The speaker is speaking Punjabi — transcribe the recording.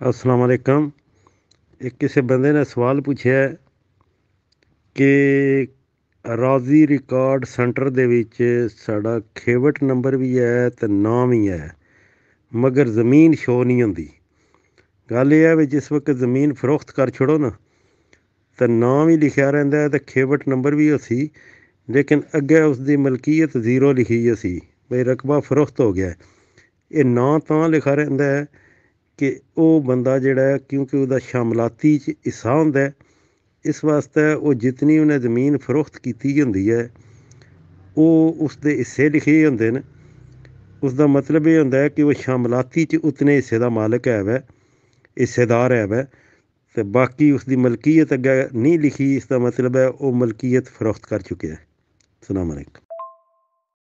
ਅਸਲਾਮ ਅਲੈਕਮ। ਇੱਕ ਕਿਸੇ ਬੰਦੇ ਨੇ ਸਵਾਲ ਪੁੱਛਿਆ ਕਿ ਰਾਜ਼ੀ ਰਿਕਾਰਡ ਸੈਂਟਰ ਦੇ ਵਿੱਚ ਸਾਡਾ ਖੇਵਟ ਨੰਬਰ ਵੀ ਹੈ ਤੇ ਨਾਮ ਵੀ ਹੈ, ਮਗਰ ਜ਼ਮੀਨ ਸ਼ੋ ਨਹੀਂ ਹੁੰਦੀ। ਗੱਲ ਇਹ ਹੈ ਵੀ ਜਿਸ ਵਕਤ ਜ਼ਮੀਨ ਫਰੋਖਤ ਕਰ ਛੜੋ ਨਾ, ਤਾਂ ਨਾਮ ਵੀ ਲਿਖਿਆ ਰਹਿੰਦਾ ਤੇ ਖੇਵਟ ਨੰਬਰ ਵੀ ਅਸੀਂ, ਲੇਕਿਨ ਅੱਗੇ ਉਸ ਦੀ ਮਲਕੀਅਤ ਜ਼ੀਰੋ ਲਿਖੀ ਅਸੀਂ, ਬਈ ਰਕਬਾ ਫਰੋਖਤ ਹੋ ਗਿਆ ਇਹ ਨਾਂ ਤਾਂ ਲਿਖਾ ਰਹਿੰਦਾ ਹੈ ਕਿ ਉਹ ਬੰਦਾ ਜਿਹੜਾ ਕਿਉਂਕਿ ਉਹਦਾ ਸ਼ਾਮਲਾਤੀ 'ਚ ਹਿੱਸਾ ਹੁੰਦਾ ਇਸ ਵਾਸਤੇ ਉਹ ਜਿਤਨੀ ਉਹਨੇ ਜ਼ਮੀਨ ਫਰੋਖਤ ਕੀਤੀ ਹੁੰਦੀ ਹੈ, ਉਹ ਉਸ ਦੇ ਹਿੱਸੇ ਲਿਖੇ ਹੁੰਦੇ ਨੇ। ਉਸ ਦਾ ਮਤਲਬ ਇਹ ਹੁੰਦਾ ਹੈ ਕਿ ਉਹ ਸ਼ਾਮਲਾਤੀ 'ਚ ਉਤਨੇ ਹਿੱਸੇ ਦਾ ਮਾਲਕ ਹੈ ਵੈ, ਹਿੱਸੇਦਾਰ ਹੈ ਵੈ, ਤੇ ਬਾਕੀ ਉਸ ਦੀ ਮਲਕੀਅਤ ਅੱਗੇ ਨਹੀਂ ਲਿਖੀ, ਇਸ ਦਾ ਮਤਲਬ ਹੈ ਉਹ ਮਲਕੀਅਤ ਫਰੋਖਤ ਕਰ ਚੁੱਕਿਆ ਹੈ। ਅਸਲਾਮ ਅਲੈਕਮ